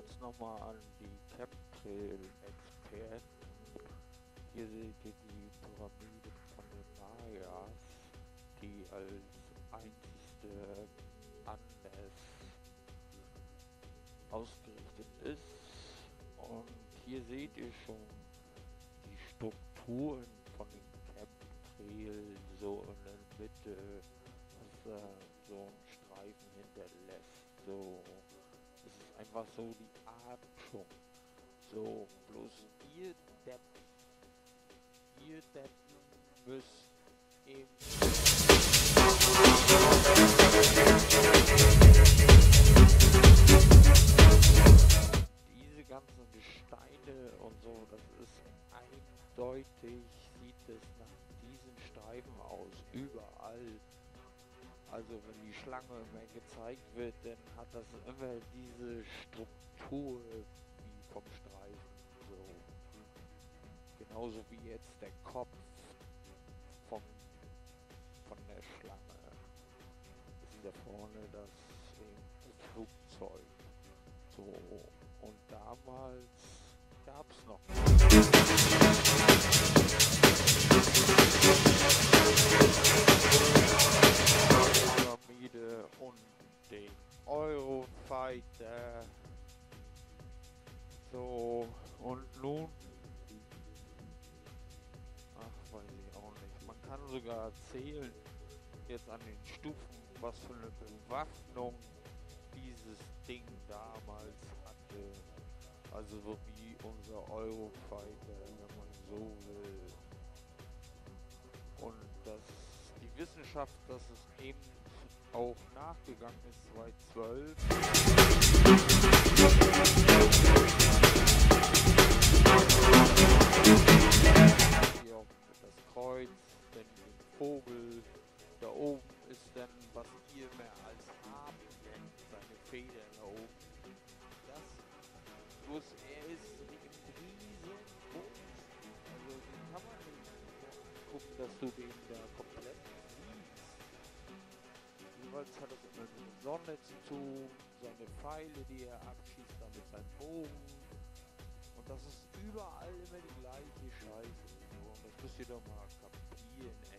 jetzt nochmal an die Chemtrail-Experten. Hier seht ihr die Pyramide von den Mayas, die als einzigste anders ausgerichtet ist. Und hier seht ihr schon die Strukturen von den Chemtrail so in der Mitte, was äh, so ein Streifen hinterlässt. So einfach so die Atmung. So, bloß ihr Depp, ihr Depp müsst eben diese ganzen Gesteine und so, das ist eindeutig, sieht es nach diesen Streifen aus, überall. Also wenn die Schlange mehr gezeigt wird, dann hat das immer diese Struktur wie vom Streifen. So. Genauso wie jetzt der Kopf vom, von der Schlange. Das ist da vorne das, Flugzeug. So. Und damals gab es noch. Den Eurofighter. So, und nun. Ach, weiß ich auch nicht. Man kann sogar zählen, jetzt an den Stufen, was für eine Bewaffnung dieses Ding damals hatte. Also so wie unser Eurofighter, wenn man so will. Und dass die Wissenschaft, dass es eben auch nachgegangen ist 2012. Hier auch das Kreuz, dann den Vogel, da oben ist dann, was ihr mehr als Haben nennt, seine Federn da oben. Das, bloß er ist riesengroß. Also den kann man nicht gucken, dass du den da komplett. Jeweils hat es immer mit Sonne zu tun, seine Pfeile, die er abschießt, dann mit seinem Bogen. Und das ist überall immer die gleiche Scheiße. Und das müsst ihr doch mal kapieren.